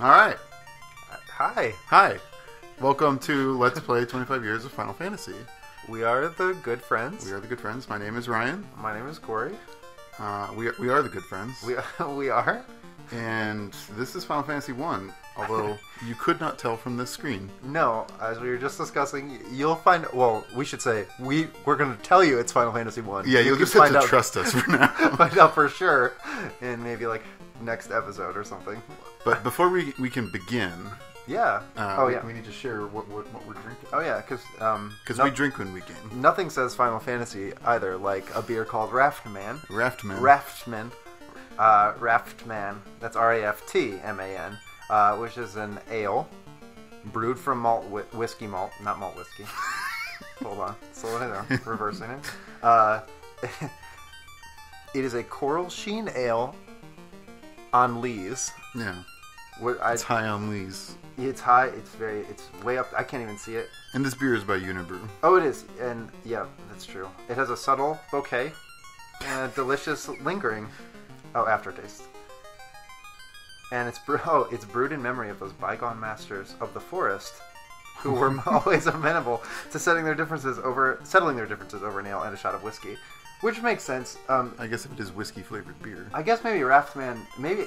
All right. Hi, Hi. Welcome to Let's Play 25 Years of Final Fantasy. we are the good friends. We are the good friends. My name is Ryan. My name is Corey. Uh, we, are, we are the good friends. We we are. and this is Final Fantasy 1, although you could not tell from this screen. No, as we were just discussing, you'll find. Well, we should say we we're going to tell you it's Final Fantasy One. Yeah, You you'll can just have find to out, trust us for now. find out for sure in maybe like next episode or something. but before we, we can begin, Yeah. uh, oh we, yeah. we need to share what, what, what we're drinking. oh yeah, because um, Because no- we drink when we game. nothing says Final Fantasy either, like a beer called Raftman. Raftman. Raftman. Uh, Raftman. That's R A F T M A N, uh, which is an ale brewed from malt whi- whiskey malt, not malt whiskey. Hold on, slow it down, reversing it. Uh, it is a coral sheen ale on lees. yeah. What I, It's high on Lee's. it's high. It's very. It's way up. I can't even see it. And this beer is by Unibroue. Oh, it is, and yeah, that's true. It has a subtle bouquet and a delicious lingering, oh, aftertaste. And it's oh, it's brewed in memory of those bygone masters of the forest, who were always amenable to setting their differences over settling their differences over an ale and a shot of whiskey, which makes sense. Um, I guess if it is whiskey flavored beer. I guess maybe Raftman. Maybe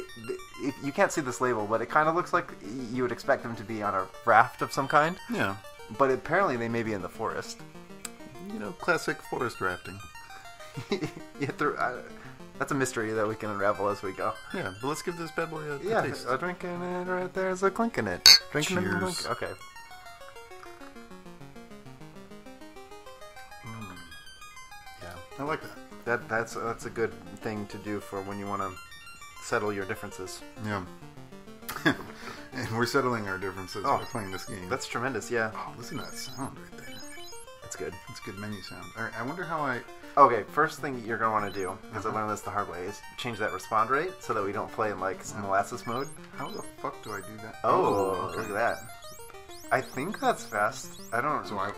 you can't see this label, but it kind of looks like you would expect them to be on a raft of some kind. Yeah. But apparently, they may be in the forest. You know, classic forest rafting. yeah, through, uh, that's a mystery that we can unravel as we go. Yeah, but let's give this bad boy a, a Yeah, taste. a drinking it right there's a clinking it. Drinking it, Cheers. clink- Okay. I like that. That that's that's a good thing to do for when you want to settle your differences. Yeah. and we're settling our differences Oh. by playing this game. That's tremendous. Yeah, oh, listen to that sound right there. that's good. It's good menu sound. All right, I wonder how I. Okay, first thing you're gonna want to do, because Uh-huh. I learned this the hard way, is change that respond rate so that we don't play in like molasses mode. How the fuck do I do that? Oh, okay. look at that. I think that's fast. I don't. Know. So I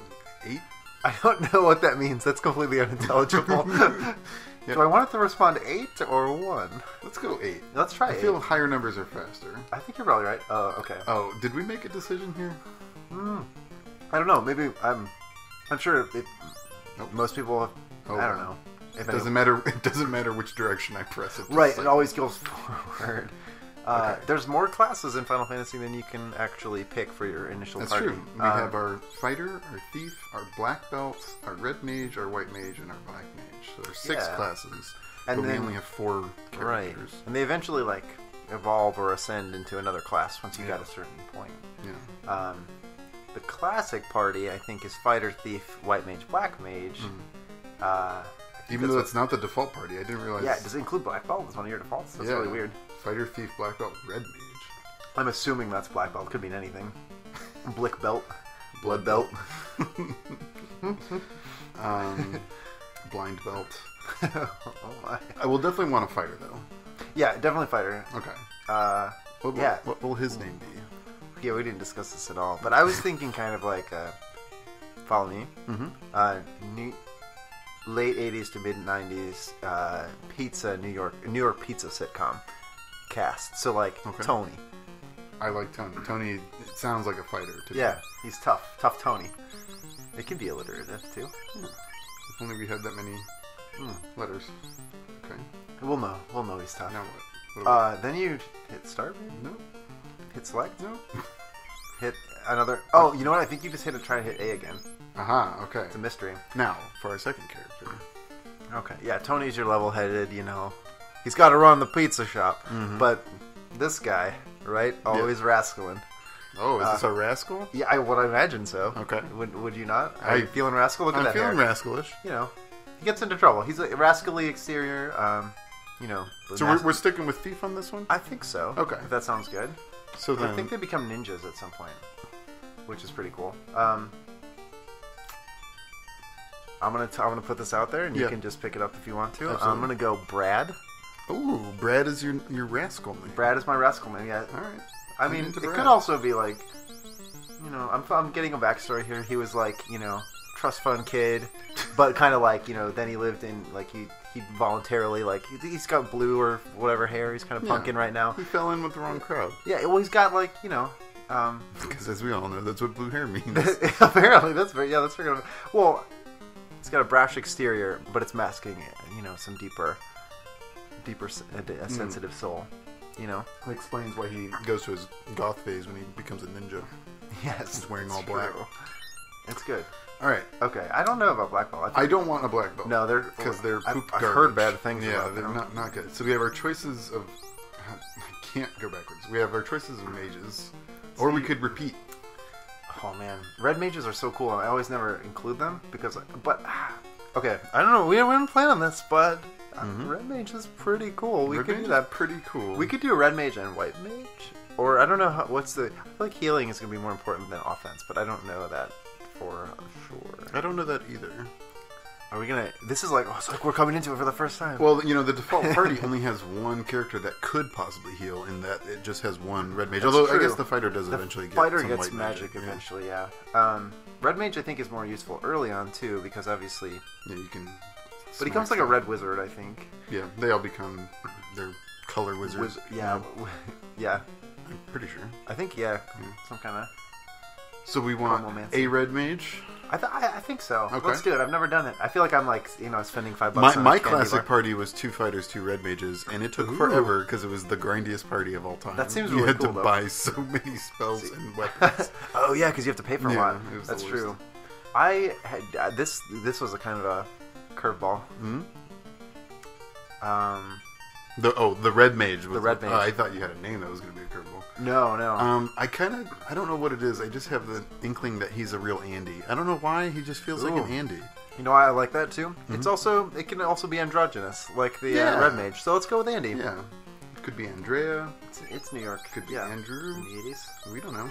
eight. I don't know what that means. That's completely unintelligible. Do I want it to respond eight or one? Let's go eight. Let's try I eight. feel higher numbers are faster. I think you're probably right. Oh, okay. Oh, did we make a decision here? Hmm. I don't know. Maybe I'm. I'm sure it, most people. Have, Oh, I don't know. If It doesn't matter. It doesn't matter which direction I press it. Right. It always goes forward. Uh, Okay. There's more classes in Final Fantasy than you can actually pick for your initial That's party. true. We Uh, have our fighter, our thief, our black belt, our red mage, our white mage, and our black mage. So there's six Yeah. classes, And but we only have four characters. right, and they eventually like evolve or ascend into another class once you Yeah. got a certain point. Yeah. Um, the classic party, I think, is fighter, thief, white mage, black mage. Uh, think Hmm. Even though it's not the default party, I didn't realize. yeah, does it include black belt It's one of your defaults? That's Yeah. really weird. Fighter, thief, black belt, red mage. I'm assuming that's black belt. Could mean anything. Blick belt, blood belt. Um, blind belt. oh my. I will definitely want a fighter though. Yeah, definitely fighter. Okay. Uh, What, will- Yeah. What will his name be? yeah, we didn't discuss this at all, but I was thinking kind of like, uh, follow me. Mm-hmm. Uh, new, late '80s to mid '90s uh, pizza New York New York pizza sitcom cast. So like Okay. Tony. I like Tony. Tony sounds like a fighter. To me. Yeah, he's tough, tough Tony. It can be alliterative too. If only we had that many Hmm. letters. Okay. We'll know. We'll know he's tough. Now what? what Uh, then you hit start, maybe? no. hit select, No. hit another. Oh, you know what? I think you just hit a try to hit A again. Aha. Okay. It's a mystery. Now for our second character. Okay. Yeah, Tony's your level-headed. You know, he's got to run the pizza shop. Mm-hmm. But this guy, right? Always rascaling. Oh, is Uh, this a rascal? Yeah, I would imagine so. Okay. Would Would you not? Are I- you feeling rascal? Look at I'm that feeling hair. rascalish. You know, he gets into trouble. He's a rascally exterior. Um, you know. So we're, we're sticking with thief on this one. I think so. Okay. If that sounds good. So then, I think they become ninjas at some point, which is pretty cool. Um, I'm gonna t- I'm gonna put this out there, and you Yeah. can just pick it up if you want to. I'm Absolutely. gonna go Brad. ooh, Brad is your your rascal man. Brad is my rascal man. Yeah, All right. I I'm mean, into it Brad. could also be like, you know, I'm I'm getting a backstory here. He was like, you know, trust fund kid, but kind of like you know. Then he lived in like he he voluntarily like he- he's got blue or whatever hair. He's kind of Yeah. punking right now. He fell in with the wrong crowd. Yeah, well he's got like you know. Um, Because as we all know, that's what blue hair means. apparently that's very yeah that's very good. Well, it's got a brash exterior, but it's masking you know some deeper, deeper a sensitive soul. You know. That explains why he goes to his goth phase when he becomes a ninja. Yes, He's wearing all black. true. It's good. All right, Okay, I don't know about black belt. I don't want a black belt. No, they're because they're I've- poop I've heard bad things Yeah, about they're them. not not good. So we have our choices of. I can't go backwards. We have our choices of mages, or we could repeat. Oh man, red mages are so cool, and I always never include them because. But okay, I don't know. We didn't plan on this, but uh, red mage is pretty cool. We Red could do that. pretty cool. We could do red mage and white mage, or I don't know how, what's the. I feel like healing is gonna be more important than offense, but I don't know that for sure. I don't know that either. Are we gonna? This is like, oh, it's like we're coming into it for the first time. Well, you know, the default party only has one character that could possibly heal, in that it just has one red mage. Although I guess the fighter does the eventually get fighter gets magic yeah. eventually, yeah. Um, red mage I think is more useful early on too because obviously, Yeah, you can. but he comes like a red wizard, I think. Yeah, they all become their color wizards. Wiz- yeah, yeah. I'm pretty sure. I think yeah, some kind of. So we want a red mage. I, th- I I think so. Okay. Let's do it. I've never done it. I feel like I'm like you know spending five My, bucks. on my classic bar. party was two fighters, two red mages, and it took Ooh. forever because it was the grindiest party of all time. That seems you really had cool, to though. buy so many spells and weapons. oh yeah, because you have to pay for Yeah, one. That's true. I had uh, this. This was a kind of a curveball. Hmm? Um, The oh, the red mage. Was The red mage. oh, I thought you had a name that was going to be a curveball. no, no. Um, I kind of I don't know what it is. I just have the inkling that he's a real Andy. I don't know why. He just feels like an Andy. you know why I like that too? It's also it can also be androgynous, like the Mm-hmm. Yeah. uh, red mage. So let's go with Andy. Yeah, it could be Andrea. It's, it's New York. Could be yeah. Andrew. In the eighties. We don't know.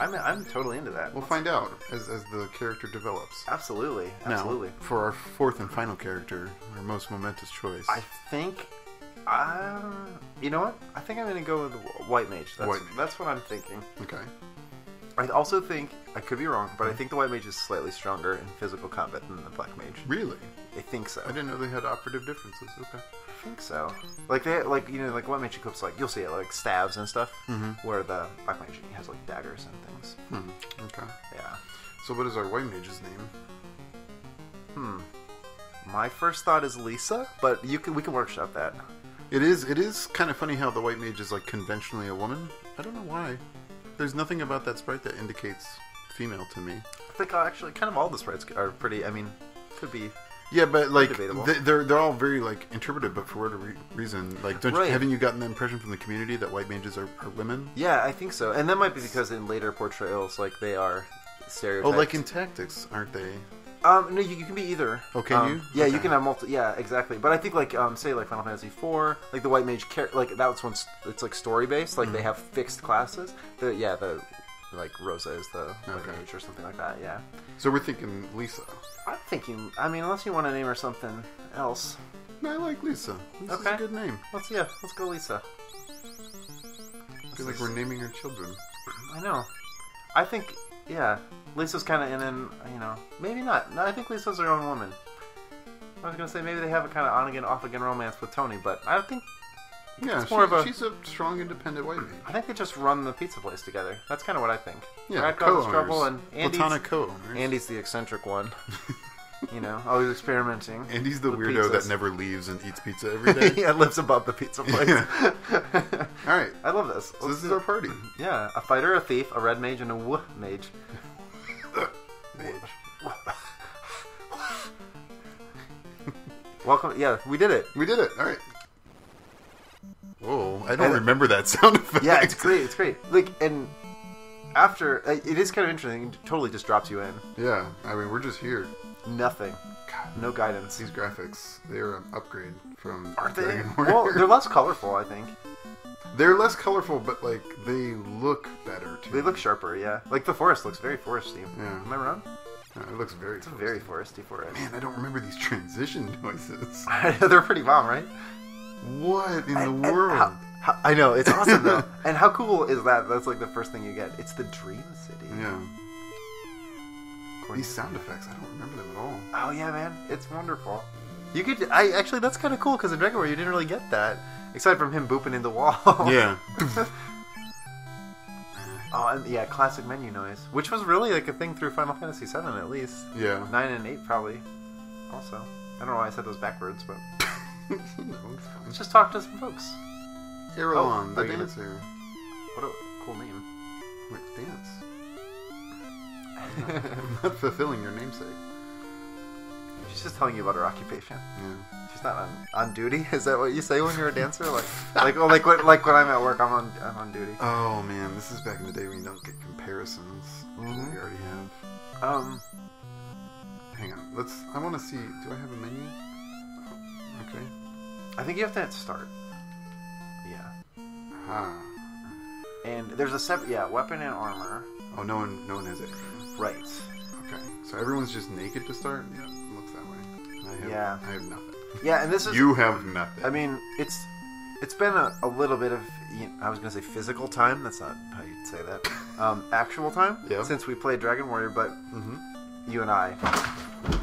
I'm I'm totally into that. We'll find out as as the character develops. Absolutely, absolutely. Now, for our fourth and final character, our most momentous choice. I think, uh, you know what? I think I'm gonna go with white mage. That's, White mage. that's what I'm thinking. okay. I also think I could be wrong, but I think the white mage is slightly stronger in physical combat than the black mage. Really? I think so. I didn't know they had operative differences. Okay. I think so. Like they like you know like white mage equips like you'll see it like stabs and stuff, Mhm. where the black mage has like daggers and things. Hmm. Okay. Yeah. So what is our white mage's name? Hmm. My first thought is Lisa, but you can we can workshop that. It is. It is kind of funny how the white mage is like conventionally a woman. I don't know why. There's nothing about that sprite that indicates female to me. I think uh, actually kind of all the sprites are pretty. I mean, could be. Yeah, but like Debatable. they're they're all very like interpretive, but for whatever reason, like don't you, haven't you gotten the impression from the community that white mages are, are women? Yeah, I think so, and that might be because in later portrayals, like they are stereotypes. Oh, like in tactics, aren't they? Um, no, you, you can be either. Oh, can Um, you? Yeah, you can have multi. Yeah, exactly. But I think like um, say like Final Fantasy IV, like the white mage, char- like that's one. It's like story based. Like Mm-hmm. they have fixed classes. The yeah the like Rosa is the white Okay. mage or something like that. Yeah. So we're thinking Lisa. I'm thinking. I mean, unless you want to name her something else. No, I like Lisa. Lisa's Okay. a good name. Let's yeah. Let's go Lisa. I feel like we're naming our children. I know. I think yeah. Lisa's kind of in an you know maybe not. No, I think Lisa's her own woman. I was gonna say maybe they have a kind of on again off again romance with Tony, but I think Yeah, It's more of a- she's a strong, independent white mage. I think they just run the pizza place together. That's kind of what I think. Yeah, causes co-owners. trouble, and Andy's, Platonic co-owners. Andy's the eccentric one. you know, always experimenting. And he's the weirdo pizzas. that never leaves and eats pizza every day. yeah, lives above the pizza place. All right, I love this. so this is our party. Yeah, a fighter, a thief, a red mage, and a woo mage. Mage. Welcome. Yeah, we did it. We did it. All right. Whoa, I don't remember that sound effect. Yeah, it's great. It's great. Like, and after it is kind of interesting. It totally just drops you in. Yeah, I mean, we're just here. Nothing. God, No guidance. these graphics, they're an upgrade from Aren't they? Well, they're less colorful. I think They're less colorful, but like they look better too. they look sharper. Yeah, like the forest looks very foresty. Yeah. Am I wrong? It looks very. It's a very foresty forest. Man, I don't remember these transition noises. They're pretty bomb, right? What in And- the world? how- how- I know it's awesome though. and how cool is that? That's like the first thing you get. It's the Dream City. Yeah. California. These sound effects, I don't remember them at all. Oh yeah, man, it's wonderful. You could, I actually, that's kind of cool because in Dragon Warrior you didn't really get that, aside from him booping in the wall. Yeah. Oh, and yeah, classic menu noise, which was really like a thing through Final Fantasy VII at least. yeah. Nine and eight probably. Also, I don't know why I said those backwards, but no, it's fine. let's just talk to some folks. Arylon, Oh, the dancer. What a cool name. Wait, dance. I'm not fulfilling your namesake. She's just telling you about her occupation. Yeah. She's not on, on duty. Is that what you say when you're a dancer? Like, like, oh, like, when, like when I'm at work, I'm on, I'm on duty. Oh man, this is back in the day when you don't get comparisons. Mhm. We already have. Um, Hang on, let's. I want to see. Do I have a menu? Okay. I think you have to hit start. Yeah. Ah. And there's a separate, yeah, weapon and armor. Oh, no one. No one has it. Right. Okay. So everyone's just naked to start. Yeah, it looks that way. I have, Yeah. I have nothing. Yeah, and this is. You have nothing. I mean, it's it's been a, a little bit of you know, I was gonna say physical time. That's not how you'd say that. Um, actual time. Yeah. Since we played Dragon Warrior, but hmm you and I.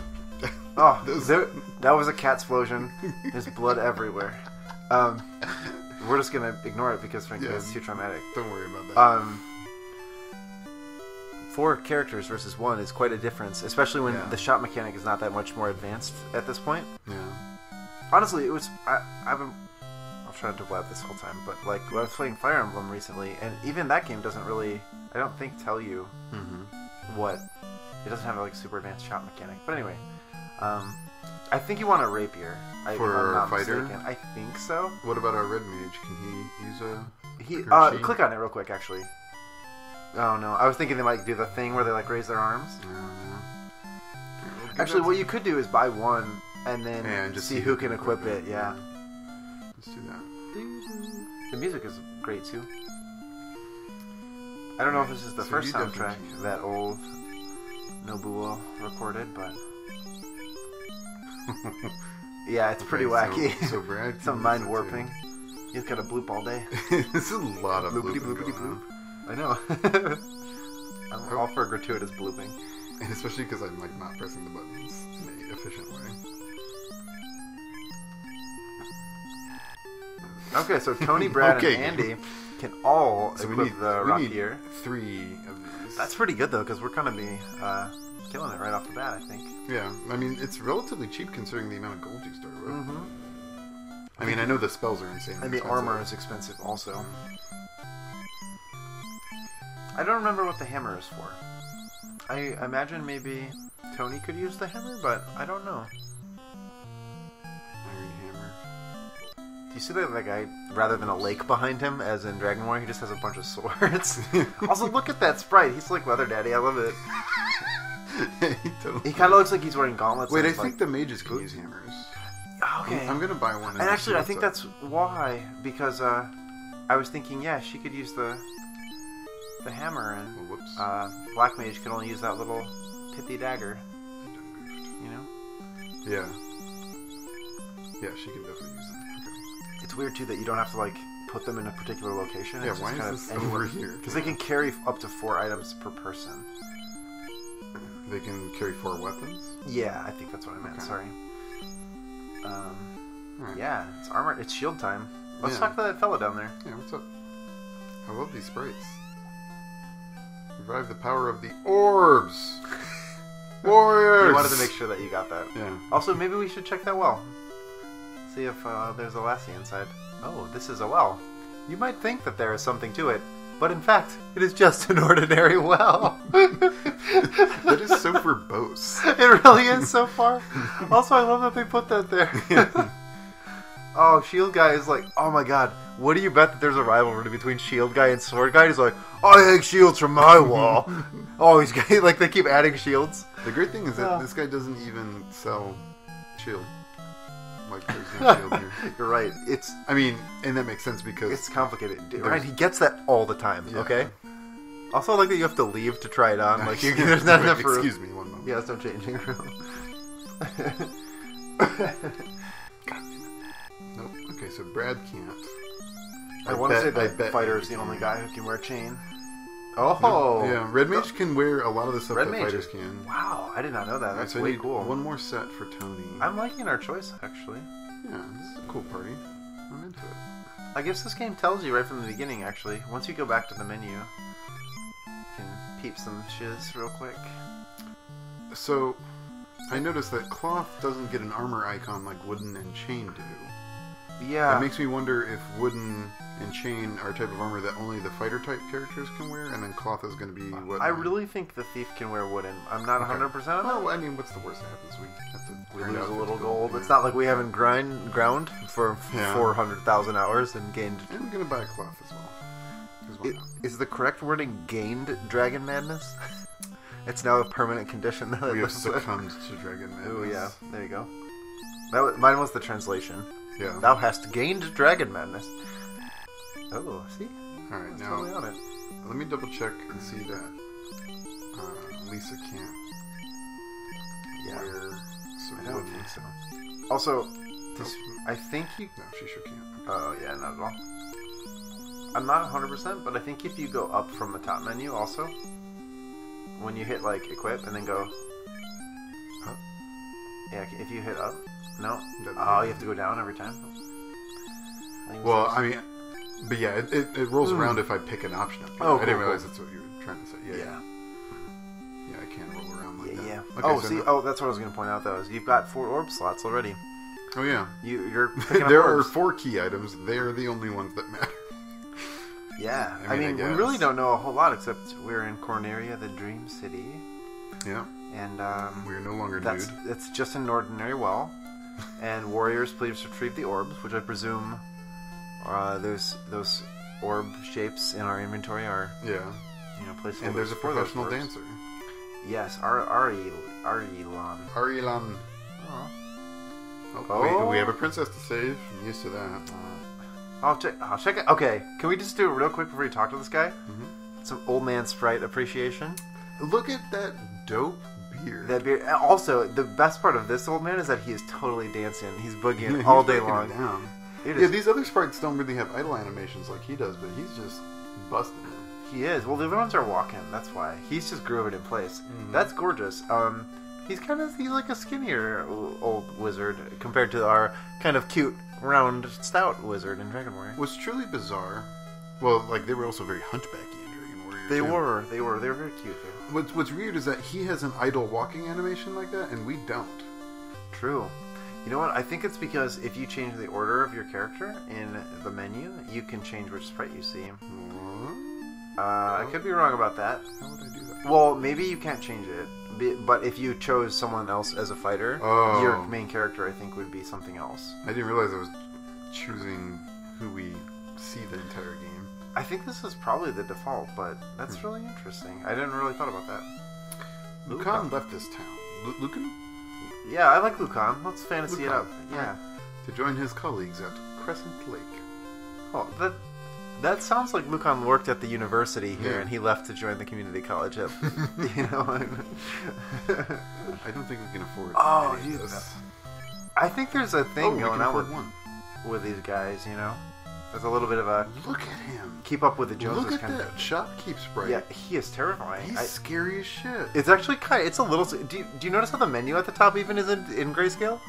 Oh, there, that was a cat explosion. There's blood everywhere. Um, we're just gonna ignore it because frankly Yeah. it's too traumatic. Don't worry about that. Um, four characters versus one is quite a difference, especially when Yeah. the shot mechanic is not that much more advanced at this point. yeah. Honestly, it was I, I've been I'll try to blab this whole time, but like when I was playing Fire Emblem recently, and even that game doesn't really I don't think tell you Mm-hmm. what it doesn't have like super advanced shot mechanic. But anyway, um, I think you want a rapier. I, For a fighter? mistaken. I think so. What about our red mage? Can he use a? He Or uh, she? click on it real quick, actually. Oh no, I was thinking they might do the thing where they like raise their arms. I don't. Okay, Actually, what you could do is buy one and then and just see who can equip it. Yeah, Let's do that. the music is great too. I don't know if this is the So first you soundtrack that old Nobuo recorded, but yeah, it's pretty Okay, so- wacky. So, Brad, Some mind warping. He's got a bloop all day. too. this is a lot of Bloopity bloopity bloop. I know. I'm all for gratuitous blooping. and especially because I'm like not pressing the buttons in a efficient way. Okay, so Tony, Brad, Okay. and Andy can all So we equip need the we need rapier. three of these. That's pretty good though, because we're gonna be uh, killing it right off the bat. I think. yeah. I mean, it's relatively cheap considering the amount of gold you start with. Mm-hmm. I mean, I know the spells are insane. And the armor is expensive also. I don't remember what the hammer is for. I imagine maybe Tony could use the hammer, but I don't know. Iron hammer. Do you see that, that guy, rather than a lake behind him, as in Dragon Warrior, he just has a bunch of swords? also, look at that sprite. He's like Leather Daddy. I love it. he kind of looks like he's wearing gauntlets. Wait, I think like, the mages can use hammers. Okay. I'm, gonna buy one. And actually, I think that's why, because uh, I was thinking, yeah, she could use the the hammer, and uh, Black Mage can only use that little pithy dagger. I done goofed. You know, Yeah. Yeah, she can definitely use that. It's weird too that you don't have to like put them in a particular location. Yeah, It's why is this over here? Because they can carry up to four items per person. They can carry four weapons. Yeah, I think that's what I meant. Okay. Sorry. Um, Alright. yeah, it's armor. It's shield time. Let's Yeah. talk to that fella down there. Yeah, what's up? I love these sprites. Revive the power of the orbs. Warriors. We wanted to make sure that you got that. Yeah. Also, maybe we should check that well. See if uh, there's a lassie inside. Oh, this is a well. You might think that there is something to it, but in fact, it is just an ordinary well. That is so verbose. it really is so far. Also, I love that they put that there. oh, Shield Guy is like, oh my god, what do you bet that there's a rivalry between Shield Guy and Sword Guy? He's like, I hang shields from my wall. oh, he's like they keep adding shields. The great thing is that Yeah. this guy doesn't even sell shield. Like there's no shield here. You're right. It's I mean, and that makes sense because it's complicated. Dude, Right? He gets that all the time. Yeah. Okay. Also, I like that you have to leave to try it on. Like, you, there's not Wait, enough room. Excuse me, one moment. Yeah, there's no changing room. Nope. Okay, so Brad can't. I, want to bet- say I that bet fighter is the only guy who can wear a chain. Oh, yeah. Red Mage can wear a lot of the stuff Red that Mage fighters is- can. Wow, I did not know that. That's so I way need cool. One more set for Tony. I'm liking our choice actually. Yeah, this is a cool party. I'm into it. I guess this game tells you right from the beginning. Actually, once you go back to the menu, you can peep some shiz real quick. So, I noticed that cloth doesn't get an armor icon like wooden and chain do. Yeah, It makes me wonder if wooden and chain are a type of armor that only the fighter type characters can wear, and then cloth is going to be what. I really think the thief can wear wooden. I'm not Okay. 100 percent on Well. I mean, what's the worst that happens? We have to We lose a little 50 gold. yeah. It's not like we haven't grind ground for Yeah. 400,000 hours and gained. I'm going to buy a cloth as well. It, is the correct wording gained dragon madness? it's now a permanent condition. that We have succumbed to Dragon Madness. Oh yeah, there you go. That was, mine was the translation. Yeah. Thou hast gained dragon madness. Oh, see, All right, That's now totally on it. let me double check and see that uh, Lisa can't Yeah, wear some I don't think so. Also, this, I think you. No, she sure can't. Oh yeah, not at all. I'm not 100, percent but I think if you go up from the top menu, also, when you hit like equip and then go? Yeah, if you hit up, no. Oh, you have to go down every time. I Well, I mean, but yeah, it, it, it rolls Hmm. around if I pick an option up. here. Oh, I didn't realize cool. that's what you were trying to say. Yeah, yeah, yeah. yeah. I can't roll around like Yeah, that. yeah. Okay, oh, so see, no- oh, that's what I was going to point out. Though is you've got four orb slots already. oh yeah. You, you're there are four key items. They're the only ones that matter. Yeah, I I mean, mean, I we really don't know a whole lot except we're in Coneria, the Dream City, Yeah, and um, we are no longer that's nude. it's just an ordinary well. and warriors, please retrieve the orbs, which I presume uh, those those orb shapes in our inventory are Yeah, you know placed. and there's a professional dancer, Yes, Ar Ari Arylon. Arylon. Oh. Oh, Oh. We, we have a princess to save. I'm used to that. I'll check. I'll check it. Okay, can we just do it real quick before you talk to this guy? Mm-hmm. Some old man sprite appreciation. Look at that dope beard. That beard. Also, the best part of this old man is that he is totally dancing. He's boogieing he's all day long. Yeah, these other sprites don't really have idle animations like he does, but he's just busting. He is. Well, the other ones are walking. That's why he's just grooving in place. Mhm. That's gorgeous. Um, he's kind of he's like a skinnier old wizard compared to our kind of cute, round, stout wizard in Dragon Warrior. What's truly bizarre, well, like they were also very hunchbacky in Dragon Warrior. They too. were. They were. They were very cute. Too. What's What's weird is that he has an idle walking animation like that, and we don't. True. You know what? I think it's because if you change the order of your character in the menu, you can change which sprite you see. What? Uh, I could be wrong about that. How would I do that? Well, maybe you can't change it, but if you chose someone else as a fighter, Oh. your main character, I think, would be something else. I didn't realize I was choosing who we see the entire game. I think this is probably the default, but that's really interesting. I didn't really thought about that. Lucan left this town. Lu- Lucan Yeah, I like Lucan. Let's fantasy it up. Yeah. to join his colleagues at Crescent Lake. Oh, that that sounds like Lucan worked at the university here, Yeah. and he left to join the community college. At, you know. I don't think we can afford. Oh, this. I think there's a thing Oh, going on with, one. with these guys. You know, there's a little bit of a Look at him. keep up with the Joneses Look at kind that shopkeep sprite. of. Yeah, he is terrifying. He's I- scary as shit. It's actually kind. Of, it's a little. Do you, do you notice how the menu at the top even is in, in grayscale?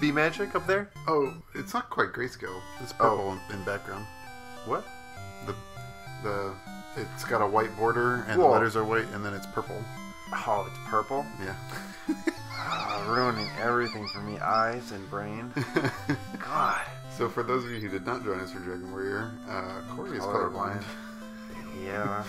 B magic up there. oh, it's not quite grayscale. It's Oh. purple in, in background. What? The the it's got a white border and Whoa. the letters are white and then it's purple. Oh, it's purple. Yeah. Ah, ruining everything for me. Eyes and brain. God. So for those of you who did not join us for Dragon Warrior, uh, Corey is Colorblind. Yeah.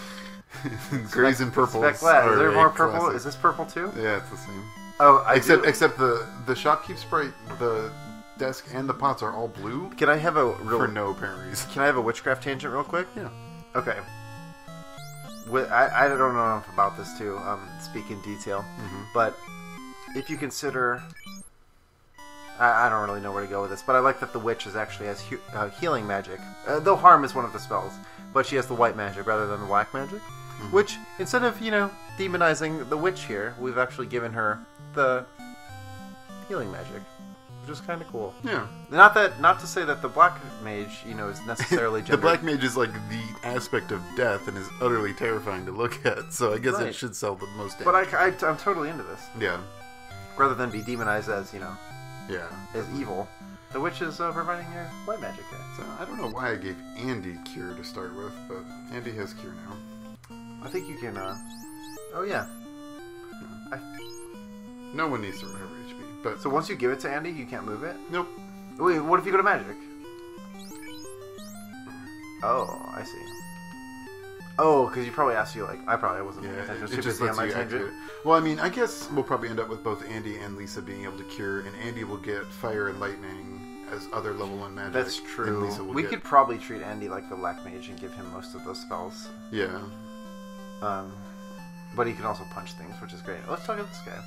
Grays and Glad. Is there more purple? classic. Is this purple too? Yeah, it's the same. Oh, I except do- except the the shopkeep sprite, the desk and the pots are all blue Can I have a real? for no apparent reason. Can I have a witchcraft tangent real quick? Yeah. Okay. Wi- I, I don't know enough about this to um, speak in detail, Mm-hmm. but if you consider, I, I don't really know where to go with this, but I like that the witch is actually has hu- uh, healing magic. Uh, though harm is one of the spells, but she has the white magic rather than the black magic. Which instead of you know demonizing the witch here, we've actually given her the healing magic. which is kind of cool. Yeah. Not that, not to say that the black mage, you know, is necessarily the black mage is like the aspect of death and is utterly terrifying to look at. So I guess Right. it should sell the most. But. I, I, I'm totally into this. yeah, Rather than be demonized as, you know, yeah. as evil, the witch is uh, providing your white magic here. So I don't know why I gave Andy cure to start with, but Andy has cure now. I think you can. Uh... Oh yeah. No one needs to recover HP, but So once you give it to Andy, you can't move it. nope. Wait, what if you go to magic? Oh, I see. Oh, because you probably asked you like I probably wasn't paying Yeah, attention. it, it just lets you tangent. Well, I mean, I guess we'll probably end up with both Andy and Lisa being able to cure, and Andy will get fire and lightning as other level one magic. That's and true. Lisa will We get- could probably treat Andy like the black mage and give him most of those spells. Yeah. Um, but he can also punch things, which is great. Let's talk about this guy.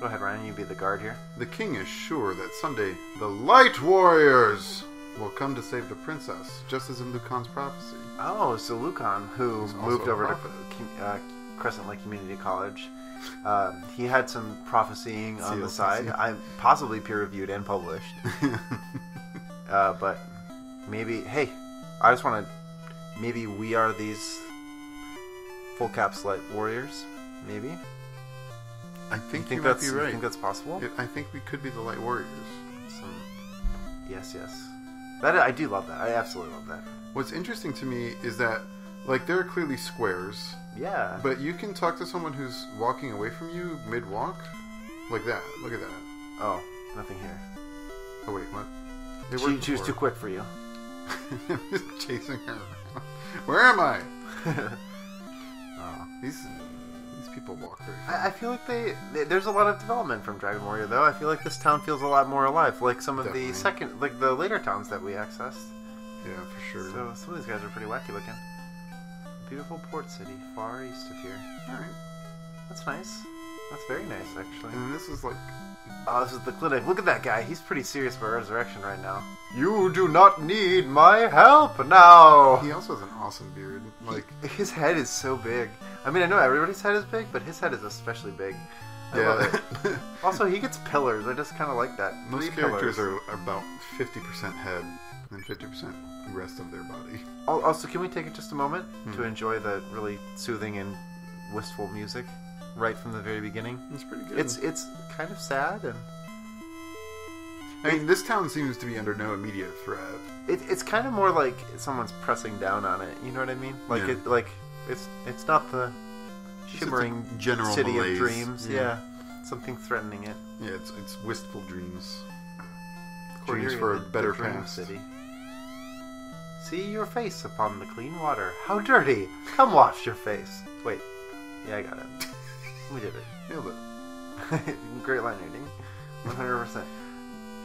Go ahead, Ryan. You be the guard here. The king is sure that someday the Light Warriors will come to save the princess, just as in Lucan's prophecy. Oh, so Lucan, who moved over to uh, Crescent Lake Community College, um, he had some prophesying on the side. I'm possibly peer reviewed and published. uh, but maybe, hey, I just want to. Maybe we are these full caps light warriors. Maybe. I think, you think you might that's be you right. think that's possible? I think we could be the Light Warriors. Some, yes, yes. That I do love that. I absolutely love that. What's interesting to me is that, like, there are clearly squares, Yeah. but you can talk to someone who's walking away from you mid walk, like that. Look at that. oh, nothing here. Oh wait, what? They She, she was too quick for you. Chasing her. around. Where am I? Oh. These these people walk very fast. I, I feel like they, they- There's a lot of development from Dragon Warrior, though. I feel like this town feels a lot more alive, like some of Definitely. the second, like the later towns that we accessed. Yeah, for sure. So some of these guys are pretty wacky looking. Beautiful port city, far east of here. All right. That's nice. That's very nice, actually. And this is like Oh, this is the clinic. Look at that guy. He's pretty serious about resurrection right now. You do not need my help now. he also has an awesome beard. Like His head is so big. I mean, I know everybody's head is big, but his head is especially big. I love it. yeah. Also, he gets pillars. I just kind of like that. Most Three characters pillars. are about 50% head and 50% rest of their body. Also, can we take it just a moment Hmm. to enjoy the really soothing and wistful music right from the very beginning? It's pretty good. It's it's kind of sad and I mean, this town seems to be under no immediate threat. it, it's kind of more like someone's pressing down on it. You know what I mean? Like Yeah. it like it's it's not the It's just a shimmering general city malaise. of dreams. Yeah. Yeah. something threatening it. Yeah, it's it's wistful dreams. Dreams for a better past. city. See your face upon the clean water. How dirty! Come wash your face. Wait, yeah, I got it. We did it. Nailed it. Great line reading. 100%.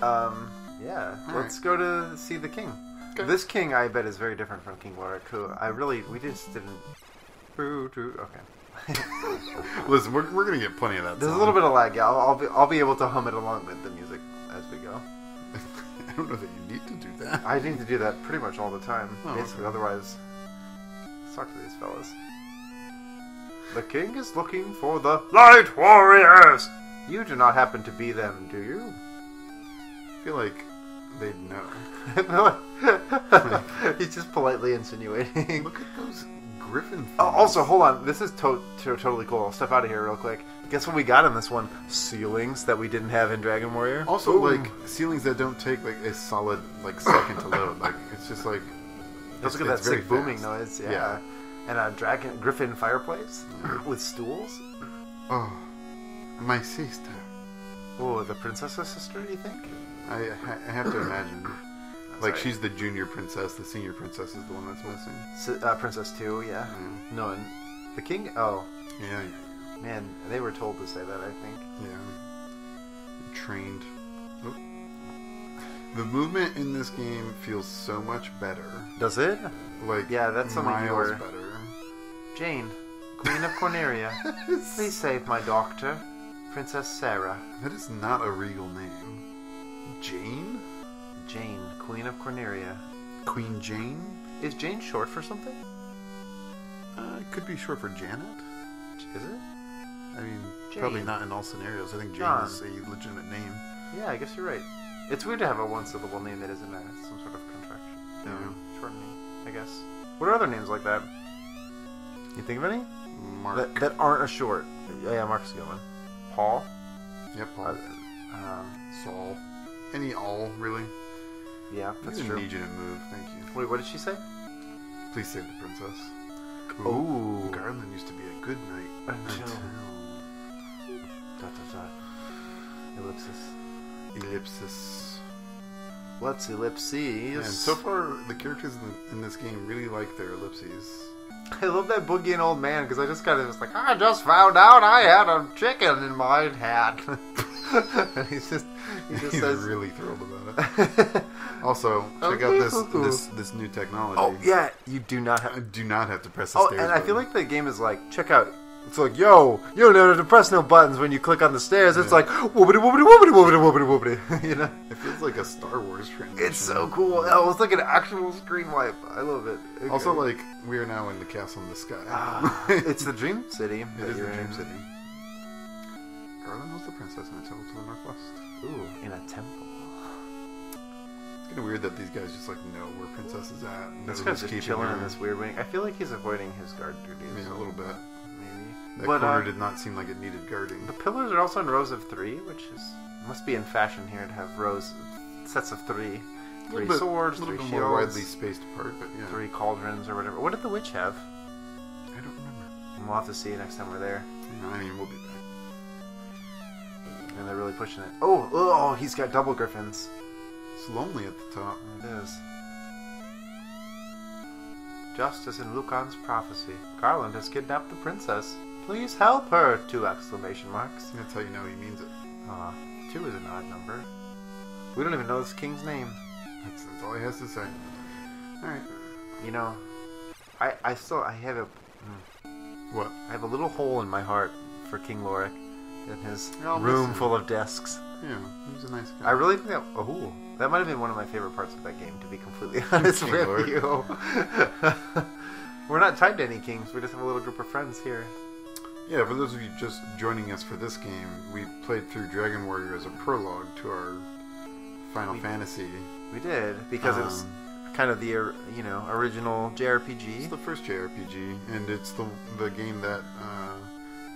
Um, yeah, All let's go to see the king. Okay. This king, I bet, is very different from King Lorik, who I really, we just didn't. Okay. Listen, we're, we're gonna get plenty of that. There's a little bit of lag. Yeah, I'll, I'll be, I'll be able to hum it along with the music as we go. I don't know that you need to do that. I need to do that pretty much all the time, Oh, basically. okay. Otherwise, suck to these fellas. The king is looking for the Light Warriors. You do not happen to be them, do you? I feel like they'd know. He's just politely insinuating. Look at those griffin. Oh, things. also, hold on. This is to- to- totally cool. I'll step out of here real quick. Guess what we got in this one? Ceilings that we didn't have in Dragon Warrior. Also, Ooh. like ceilings that don't take like a solid like second to load. Like it's just like Let's look at that sick booming noise. Yeah. Yeah. And a dragon griffin fireplace with stools. oh, my sister. Oh, the princess's sister? Do you think? I I have to imagine. Like she's the junior princess. The senior princess is the one that's missing. Si- uh, Princess Two. Yeah. Yeah, No, and the king. Oh yeah, man, they were told to say that. I think. yeah. Trained. Oh. The movement in this game feels so much better. Does it? Like Yeah, that's something you were- better. Jane, Queen of Coneria, please save my doctor, Princess Sarah. That is not a regal name. Jane? Jane, Queen of Coneria. Queen Jane? Is Jane short for something? Uh, it could be short for Janet. Is it? I mean, probably not in all scenarios. I think Jane John. is a legitimate name. Yeah, I guess you're right. It's weird to have a one syllable name that isn't a, some sort of contraction. Yeah. Shortening, I guess. What are other names like that? You think of any? Mark. That, that aren't a short. Yeah, yeah, Mark's a good one. Paul? yep. Uh, Paul. um, Saul. Any all really? yeah, I that's true. need you to move. Thank you. Wait, what did she say? Please save the princess. Ooh. Garland used to be a good knight. Until- Dot, dot, dot. Ellipsis. Ellipsis. What's ellipses? And so far, the characters in, the, in this game really like their ellipses. I love that boogie and old man because I just kind of was like, I just found out I had a chicken in my hat. and he's just, he just He's says, really thrilled about it. Also, check out this this this new technology. "Oh yeah, you do not have." I do not have to press the Oh, and I feel like the game is like, check out. It's like, yo, you don't have to press no buttons when you click on the stairs. It's Yeah. like, whoopity whoopity whoopity whoopity whoopity whoopity. you know, it feels like a Star Wars transition. it's so cool. Oh, it's like an actual screen wipe. I love it. Okay. Also, like we are now in the castle in the sky. Ah, it's the Dream City. It is the Dream in. City. Garland was the princess in a temple to the northwest. Ooh, in a temple. It's kind of weird that these guys just like know where princess is at. and This know guy's just chilling in this weird wing. I feel like he's avoiding his guard duties. I mean, a little bit. maybe. That But, corner uh, did not seem like it needed guarding. The pillars are also in rows of three, which is must be in fashion here to have rows, sets of three, three bit- swords, a little three bit shields, more widely spaced apart, but yeah, three cauldrons or whatever. What did the witch have? I don't remember. We'll have to see next time we're there. Yeah, I mean, we'll be back. And they're really pushing it. Oh, oh, he's got double griffins. It's lonely at the top. It is. Just as in Lucan's prophecy, Garland has kidnapped the princess. Please help her! Two exclamation marks. That's how you know he means it. Ah, two is an odd number. We don't even know this king's name. That's, that's all he has to say. All right. You know, I I still I have a What? I have a little hole in my heart for King Lorik and his I'll room full of desks. Yeah, he was a nice guy. I really think that oh that might have been one of my favorite parts of that game. To be completely honest King with Lorik. you, we're not tied to any kings. We just have a little group of friends here. Yeah, for those of you just joining us for this game, we played through Dragon Warrior as a prologue to our Final We- Fantasy. We did because it was Um, kind of the you know original It's JRPG. the first JRPG, and it's the the game that uh,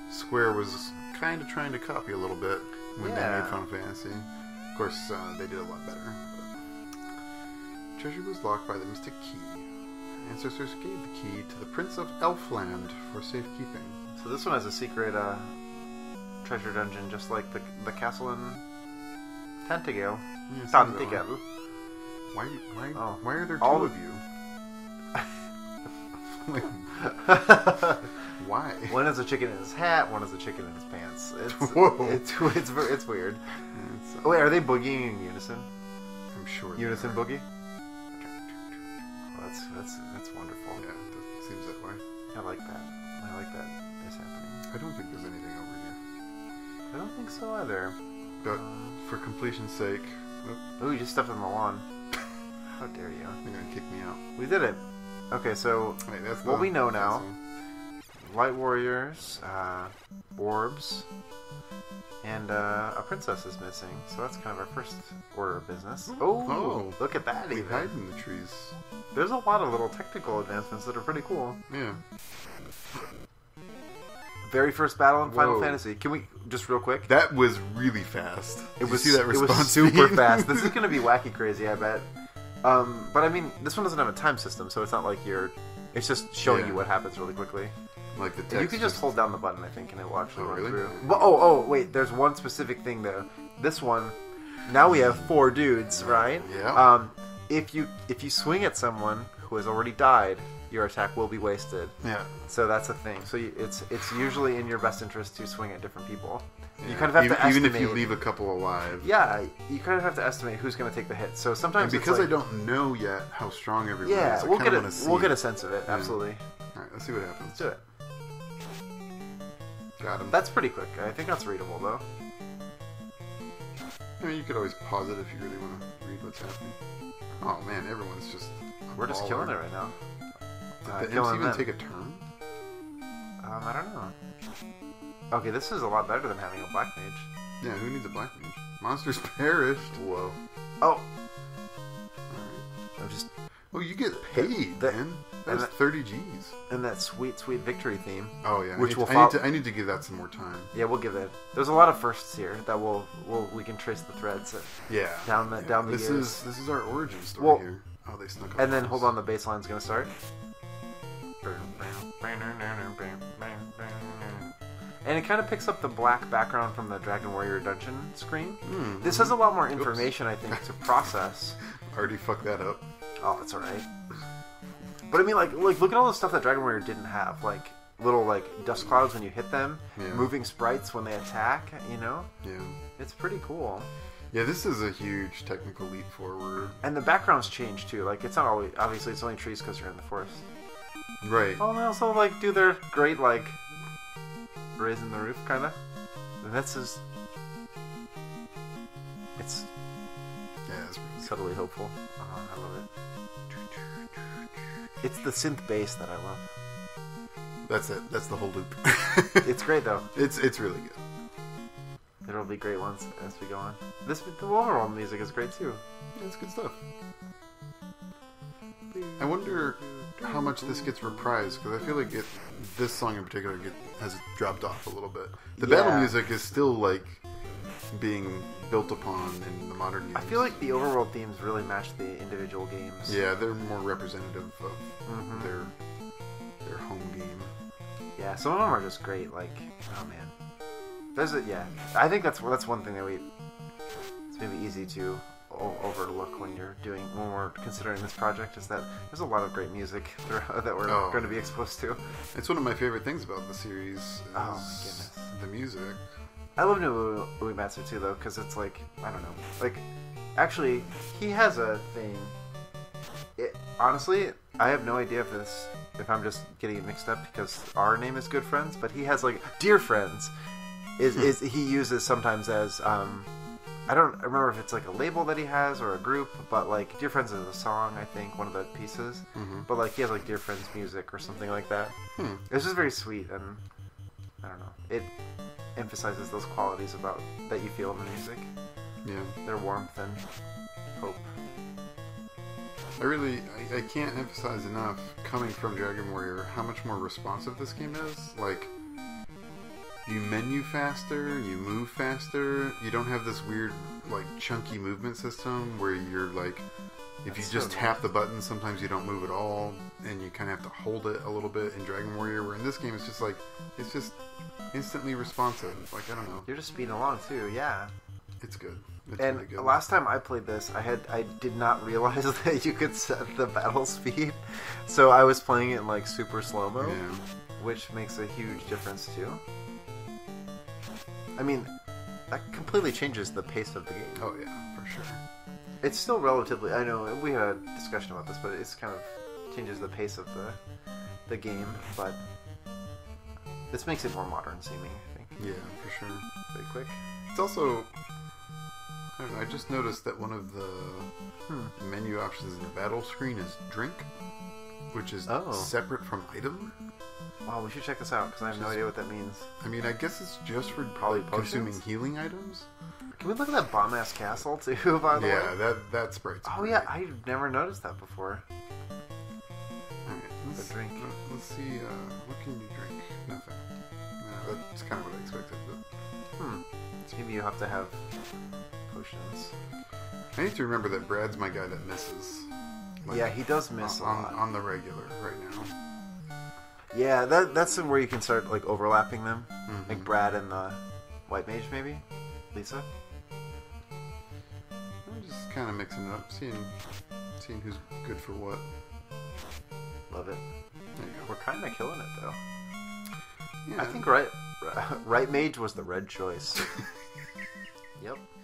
Square was kind of trying to copy a little bit when they made Final Fantasy. Of course, uh, they did a lot better. But treasure was locked by the Mystic Key. Ancestors gave the key to the Prince of Elfland for safekeeping. So this one has a secret uh, treasure dungeon, just like the the castle in Tantegel. Yeah, it seems that way. Tantegel. Why? Why? Oh. Why are there two All of you? Why? One has a chicken in his hat. One has a chicken in his pants. It's Whoa. it's it's ver- it's weird. It's, uh, wait, are they boogieing in unison? I'm sure. they Unison boogie. Oh, that's that's that's wonderful. Yeah, that seems that way. I like that. I like that is happening. I don't think there's anything over here. I don't think so either. But Um, for completion's sake, oh, Ooh, you just stepped on the lawn. How dare you? You're gonna kick me out. We did it. Okay, so Wait, that's What we know now-. Light warriors, uh, orbs, and uh, a princess is missing. So that's kind of our first order of business. Oh, Oh. look at that! We Even. hide in the trees. There's a lot of little technical advancements that are pretty cool. Yeah. Very first battle in Final Fantasy. Can we just real quick? That was really fast. It Did was see that response? It was super fast. This is gonna be wacky crazy, I bet. Um, but I mean, this one doesn't have a time system, so it's not like you're. It's just showing Yeah. you what happens really quickly. like the text. you can just hold down the button, I think, and it will actually Oh, run really? through. But, oh, oh, wait. There's one specific thing though. This one. Now we have four dudes, right? Yeah. Um, if you if you swing at someone who has already died, your attack will be wasted. Yeah. So that's a thing. So you, it's it's usually in your best interest to swing at different people. You kind of have even, to even if you leave a couple alive. Yeah, you kind of have to estimate who's going to take the hit. So And sometimes because it's I don't know yet how strong everyone yeah, is, I we'll get a we'll get a sense of it. Yeah. Absolutely, All right, let's see what happens. let's do it. Got him. That's pretty quick. I think that's readable though. I mean, you could always pause it if you really want to read what's happening. Oh man, everyone's just. We're just baller. killing it right now. Did Uh, the imps even them. take a turn? Um, I don't know. Okay, this is a lot better than having a black mage. Yeah, who needs a black mage? Monsters perished. Whoa. Oh, Alright. I'm just Oh, you get paid, That- man. That's that- 30 G's. And that sweet, sweet victory theme. Oh yeah. Which I need, will to, I, need to, I need to give that some more time. Yeah, we'll give it. There's a lot of firsts here that we'll, we'll we can trace the threads. Yeah. Down the- Yeah. down the This years. is this is our origin story Well- here. Oh, they snuck. up And then on hold on, the bass line's gonna start. And it kind of picks up the black background from the Dragon Warrior dungeon screen. Hmm. This has a lot more Oops. information, I think, to process. already fucked that up. Oh, that's alright. But I mean, like, like look at all the stuff that Dragon Warrior didn't have, like little like dust clouds when you hit them, Yeah. moving sprites when they attack. You know, Yeah. it's pretty cool. Yeah, this is a huge technical leap forward. And the backgrounds change too. Like, it's not always obviously it's only trees because you're in the forest. Right. Oh, they also like do their great like raising the roof kind of. That's just it's Yeah, it's really subtly hopeful. Oh, I love it. It's the synth bass that I love. That's it. That's the whole loop. It's great though. it's it's really good. There will be great ones as we go on. This the overall music is great too. Yeah, it's good stuff. I wonder how much this gets reprised because I feel like it, this song in particular get, has dropped off a little bit. The battle music is still like being built upon in the modern games. I feel like the overworld themes really match the individual games. yeah, they're more representative of Mhm. their their home game. Yeah, some of them are just great. Like, oh man, there's a yeah. I think that's that's one thing that we it's maybe easy to overlook when you're doing when we're considering this project is that there's a lot of great music throughout that we're Oh. going to be exposed to. It's one of my favorite things about the series. Is Oh, my goodness. The music. I love Nobuo Uematsu too though because it's like I don't know like actually he has a thing. It, honestly, I have no idea if this if I'm just getting it mixed up because our name is Good Friends, but he has like Dear Friends. Is is he uses sometimes as um I don't remember if it's like a label that he has or a group, but like Dear Friends is a song I think one of the pieces. Mhm. But like he has like Dear Friends music or something like that. Hmm. It's just very sweet and I don't know. It emphasizes those qualities about that you feel in the music. Yeah. Their warmth and hope. I really, I, I can't emphasize enough, coming from Dragon Warrior, how much more responsive this game is. Like, you menu faster, you move faster, you don't have this weird, like, chunky movement system where you're like, if you just so tap the button, sometimes you don't move at all, and you kind of have to hold it a little bit in Dragon Warrior, where in this game it's just like, it's just instantly responsive. Like, I don't know. You're just speeding along too, yeah. It's good. It's And really good. last time I played this, I had I did not realize that you could set the battle speed, so I was playing it in like super slow mo, Yeah. which makes a huge difference too. I mean, that completely changes the pace of the game. Oh, yeah, for sure. It's still relatively. I know we had a discussion about this, but it's kind of changes the pace of the the game. But this makes it more modern seeming. I think Yeah, for sure. very quick. It's also. I, don't know, I just noticed that one of the Hmm. menu options in the battle screen is drink, which is Oh. separate from item. Wow, we should check this out because I have no idea what that means. I mean, I guess it's just for Probably consuming healing items. Can we look at that bomb ass castle too? By the Yeah, way. that that sprite's. Oh great. yeah, I've never noticed that before. Let's, The drink. let- Let's see. Uh, what can you drink? Nothing. No, that's kind of what I expected. But Hmm. Maybe you have to have potions. I need to remember that Brad's my guy that misses. Like, yeah, he does miss a on, lot. on the regular right now. Yeah, that that's where you can start like overlapping them, Mhm. like Brad and the white mage maybe, Lisa. I'm just kind of mixing it up, seeing seeing who's good for what. Love it. We're kind of killing it though. Yeah, I think right, right mage was the red choice. yep. it sounds right.